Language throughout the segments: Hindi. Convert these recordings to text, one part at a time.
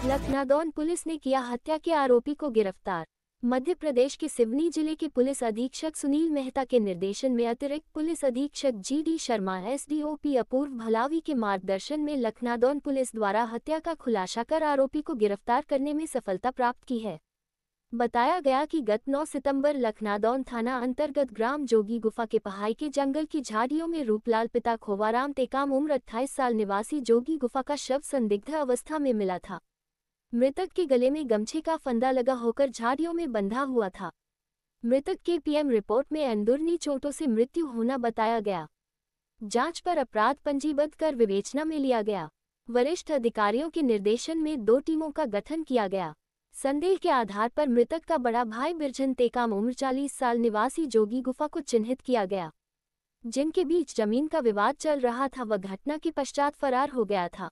लखनादौन पुलिस ने किया हत्या के आरोपी को गिरफ़्तार। मध्य प्रदेश के सिवनी ज़िले के पुलिस अधीक्षक सुनील मेहता के निर्देशन में अतिरिक्त पुलिस अधीक्षक G D Sharma, SDOP Apurv Bhalavi के मार्गदर्शन में लखनादौन पुलिस द्वारा हत्या का खुलासा कर आरोपी को गिरफ़्तार करने में सफलता प्राप्त की है। बताया गया कि गत 9 सितंबर लखनादौन थाना अंतर्गत ग्राम जोगी गुफा के पहाई के जंगल की झाड़ियों में रूपलाल पिता खोवाराम टेकाम उम्र अट्ठाईस साल निवासी जोगी गुफा का शव संदिग्ध अवस्था में मिला था। मृतक के गले में गमछे का फंदा लगा होकर झाड़ियों में बंधा हुआ था। मृतक के पीएम रिपोर्ट में अंदुरनी चोटों से मृत्यु होना बताया गया। जाँच पर अपराध पंजीबद्ध कर विवेचना में लिया गया। वरिष्ठ अधिकारियों के निर्देशन में दो टीमों का गठन किया गया। संदेह के आधार पर मृतक का बड़ा भाई बिरजन तेकाम उम्र चालीस साल निवासी जोगी गुफा को चिन्हित किया गया। जिनके बीच ज़मीन का विवाद चल रहा था, वह घटना के पश्चात फरार हो गया था।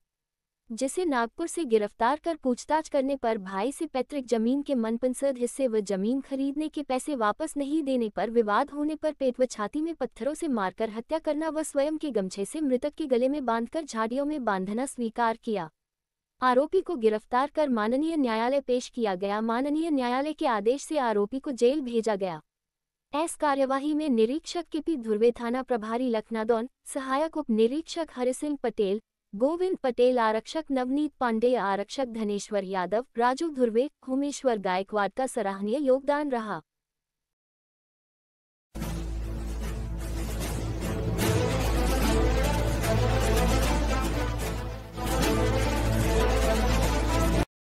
जिसे नागपुर से गिरफ़्तार कर पूछताछ करने पर भाई से पैतृक ज़मीन के मनपसंद हिस्से व ज़मीन खरीदने के पैसे वापस नहीं देने पर विवाद होने पर पेट व छाती में पत्थरों से मारकर हत्या करना व स्वयं के गमछे से मृतक के गले में बांधकर झाड़ियों में बांधना स्वीकार किया। आरोपी को गिरफ़्तार कर माननीय न्यायालय पेश किया गया। माननीय न्यायालय के आदेश से आरोपी को जेल भेजा गया। एस कार्यवाही में निरीक्षक के पी ध्रुवे थाना प्रभारी लखनादौन, सहायक उप निरीक्षक हरिसिंह पटेल गोविंद पटेल, आरक्षक नवनीत पांडे, आरक्षक धनेश्वर यादव, राजू धुर्वे भूमेश्वर गायकवाड का सराहनीय योगदान रहा।